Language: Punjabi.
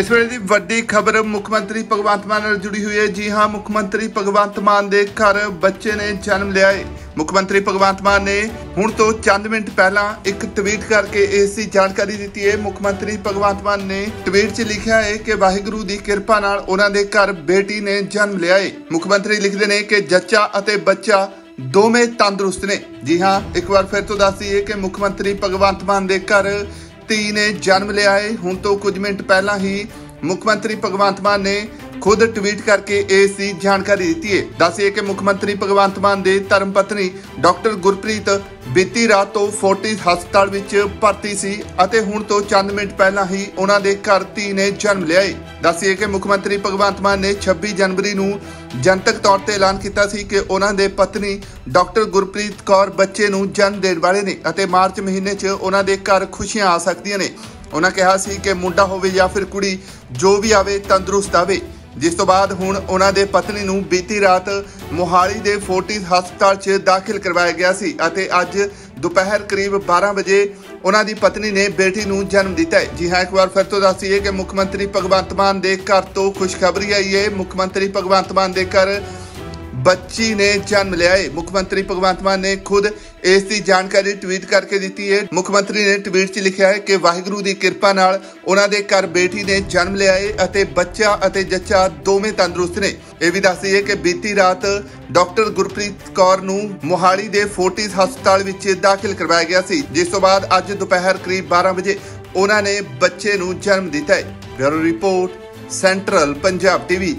ਇਸ ਵੇਲੇ ਦੀ ਵੱਡੀ ਖਬਰ, ਮੁੱਖ ਮੰਤਰੀ ਭਗਵੰਤ ਮਾਨ ਨਾਲ ਜੁੜੀ ਹੋਈ ਹੈ। ਜੀ ਹਾਂ, ਮੁੱਖ ਮੰਤਰੀ ਭਗਵੰਤ ਮਾਨ ਦੇ ਘਰ ਬੱਚੇ ਨੇ ਜਨਮ ਲਿਆ ਹੈ। ਮੁੱਖ ਮੰਤਰੀ ਭਗਵੰਤ ਮਾਨ ਨੇ ਹੁਣ ਤੋਂ ਚੰਦ ਮਿੰਟ ਪਹਿਲਾਂ ਇੱਕ ਟਵੀਟ ਕਰਕੇ ਇਸ ਦੀ ਜਾਣਕਾਰੀ ਦਿੱਤੀ ਹੈ। ਮੁੱਖ ਮੰਤਰੀ ਭਗਵੰਤ ਮਾਨ ਨੇ ਟਵੀਟ 'ਚ ਲਿਖਿਆ ਹੈ ਕਿ ਵਾਹਿਗੁਰੂ ਦੀ ਕਿਰਪਾ ਨਾਲ ਉਹਨਾਂ ਦੇ ਘਰ ਬੇਟੀ ਨੇ ਜਨਮ ਲਿਆ ਹੈ। ਮੁੱਖ ਮੰਤਰੀ ਲਿਖਦੇ ਨੇ ਕਿ ਜੱਚਾ ਅਤੇ ਬੱਚਾ ਦੋਵੇਂ ਤੰਦਰੁਸਤ ਨੇ। ਜੀ ਹਾਂ, ਇੱਕ ਵਾਰ ਫਿਰ ਤੋਂ ਦੱਸ ਦਈਏ ਕਿ ਮੁੱਖ ਮੰਤਰੀ ਭਗਵੰਤ ਮਾਨ ਦੇ ਘਰ ਧੀ ਨੇ ਜਨਮ ਲਿਆ ਹੈ ਹੁਣ ਤੋਂ ਕੁਝ ਮਿੰਟ ਪਹਿਲਾਂ ਹੀ ਮੁੱਖ ਮੰਤਰੀ ਭਗਵੰਤ ਮਾਨ ਨੇ ਖੁਦ ਟਵੀਟ ਕਰਕੇ ਇਸ ਦੀ ਜਾਣਕਾਰੀ ਦਿੱਤੀ ਹੈ। ਦੱਸਿਏ ਕਿ ਮੁੱਖ ਮੰਤਰੀ ਭਗਵੰਤ ਮਾਨ ਦੇ ਧਰਮ ਪਤਨੀ ਡਾਕਟਰ ਗੁਰਪ੍ਰੀਤ ਬੀਤੀ ਰਾਤ ਤੋਂ ਫੋਰਟਿਸ ਹਸਪਤਾਲ ਵਿੱਚ ਭਰਤੀ ਸੀ ਅਤੇ ਹੁਣ ਤੋਂ ਚੰਦ ਮਿੰਟ ਪਹਿਲਾਂ ਹੀ ਉਹਨਾਂ ਦੇ ਘਰ ਧੀ ਨੇ ਜਨਮ ਲਿਆ ਹੈ। ਦੱਸਿਏ ਕਿ ਮੁੱਖ ਮੰਤਰੀ ਭਗਵੰਤ ਮਾਨ ਨੇ 26 ਜਨਵਰੀ ਨੂੰ ਜਨਤਕ ਤੌਰ ਤੇ ਐਲਾਨ ਕੀਤਾ ਸੀ ਕਿ ਉਹਨਾਂ ਦੇ ਪਤਨੀ ਡਾਕਟਰ ਗੁਰਪ੍ਰੀਤ ਕੌਰ ਬੱਚੇ ਨੂੰ ਜਨਮ ਦੇਣ ਵਾਲੇ ਨੇ ਅਤੇ ਮਾਰਚ ਮਹੀਨੇ 'ਚ ਉਹਨਾਂ ਦੇ ਘਰ ਖੁਸ਼ੀਆਂ ਆ ਸਕਦੀਆਂ ਨੇ। ਉਹਨਾਂ ਕਿਹਾ ਸੀ ਕਿ ਮੁੰਡਾ ਹੋਵੇ ਜਾਂ ਫਿਰ ਕੁੜੀ, ਜੋ ਵੀ ਆਵੇ, ਤੰਦਰੁਸਤ ਆਵੇ। ਜਿਸ ਤੋਂ ਬਾਅਦ ਹੁਣ ਉਹਨਾਂ ਦੇ ਪਤਨੀ ਨੂੰ ਬੀਤੀ ਰਾਤ ਮੋਹਾਲੀ ਦੇ ਫੋਰਟਿਸ ਹਸਪਤਾਲ 'ਚ ਦਾਖਲ ਕਰਵਾਇਆ ਗਿਆ ਸੀ ਅਤੇ ਅੱਜ ਦੁਪਹਿਰ ਕਰੀਬ 12 ਵਜੇ ਉਹਨਾਂ ਦੀ ਪਤਨੀ ਨੇ ਬੇਟੀ ਨੂੰ ਜਨਮ ਦਿੱਤਾ ਹੈ। ਜੀ ਹਾਂ, ਇੱਕ ਵਾਰ ਫਿਰ ਤੋਂ ਦੱਸੀਏ ਕਿ ਮੁੱਖ ਮੰਤਰੀ ਭਗਵੰਤ ਮਾਨ ਦੇ ਘਰ ਤੋਂ ਖੁਸ਼ਖਬਰੀ ਆਈ ਹੈ। ਮੁੱਖ ਮੰਤਰੀ ਭਗਵੰਤ ਮਾਨ ਦੇ ਘਰ ਬੱਚੀ ਨੇ ਜਨਮ ਲਿਆ ਹੈ ਮੁੱਖ ਮੰਤਰੀ ਭਗਵੰਤ ਮਾਨ ਨੇ ਖੁਦ ਇਸ ਦੀ ਜਾਣਕਾਰੀ ਟਵੀਟ ਕਰਕੇ ਦਿੱਤੀ ਹੈ ਮੁੱਖ ਮੰਤਰੀ ਨੇ ਟਵੀਟ 'ਚ ਲਿਖਿਆ ਹੈ ਕਿ ਵਾਹਿਗੁਰੂ ਦੀ ਕਿਰਪਾ ਨਾਲ ਉਹਨਾਂ ਦੇ ਘਰ ਬੇਟੀ ਨੇ ਜਨਮ ਲਿਆ ਹੈ ਅਤੇ ਬੱਚਾ ਅਤੇ ਜੱਚਾ ਦੋਵੇਂ ਤੰਦਰੁਸਤ ਨੇ। ਇਹ ਵੀ ਦੱਸ ਦਈਏ ਕਿ ਬੀਤੀ ਰਾਤ ਡਾਕਟਰ ਗੁਰਪ੍ਰੀਤ ਕੌਰ ਨੂੰ ਮੋਹਾਲੀ ਦੇ ਫੋਰਟਿਸ ਹਸਪਤਾਲ ਵਿੱਚ ਦਾਖਲ ਕਰਵਾਇਆ ਗਿਆ ਸੀ। ਜਿਸ ਤੋਂ ਬਾਅਦ ਅੱਜ ਦੁਪਹਿਰ ਕਰੀਬ 12 ਵਜੇ ਉਹਨਾਂ ਨੇ ਬੱਚੇ ਨੂੰ ਜਨਮ ਦਿੱਤਾ ਹੈ bureau report, central Punjab TV.